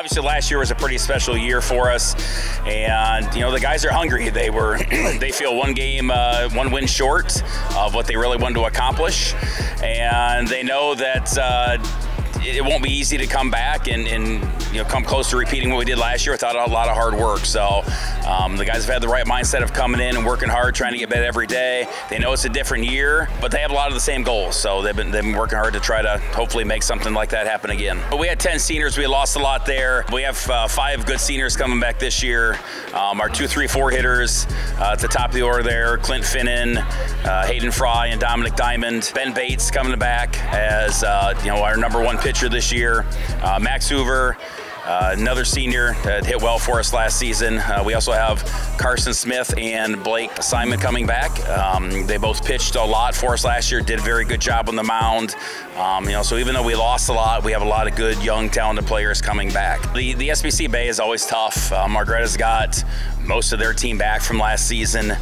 Obviously, last year was a pretty special year for us, and you know the guys are hungry. They were, they feel one game, uh, one win short of what they really wanted to accomplish, and they know that. Uh, it won't be easy to come back and, and, you know come close to repeating what we did last year without a lot of hard work. So um, the guys have had the right mindset of coming in and working hard, trying to get better every day. They know it's a different year, but they have a lot of the same goals. So they've been they've been working hard to try to hopefully make something like that happen again. But we had 10 seniors. We lost a lot there. We have uh, five good seniors coming back this year. Um, our two, three, four hitters uh, at the top of the order there: Clint Finnan, uh, Hayden Fry, and Dominic Diamond. Ben Bates coming back as uh, you know our number one pitcher this year. Uh, Max Hoover. Uh, another senior that hit well for us last season. Uh, we also have Carson Smith and Blake Simon coming back. Um, they both pitched a lot for us last year, did a very good job on the mound. Um, you know, so even though we lost a lot, we have a lot of good, young, talented players coming back. The, the SBC Bay is always tough. Uh, Margaretta's got most of their team back from last season.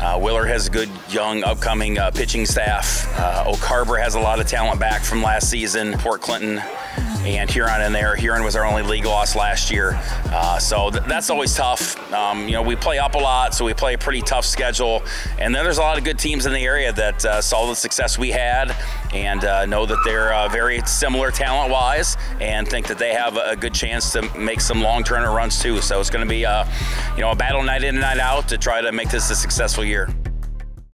Uh, has a good, young, upcoming uh, pitching staff. Uh, Oak Harbor has a lot of talent back from last season. Port Clinton and Huron in there. Huron was our only league loss last year, uh, so th- that's always tough. Um, you know, we play up a lot, so we play a pretty tough schedule, and then there's a lot of good teams in the area that uh, saw the success we had and uh, know that they're uh, very similar talent-wise, and think that they have a good chance to make some long-term runs too. So it's going to be, uh, you know, a battle night in and night out to try to make this a successful year.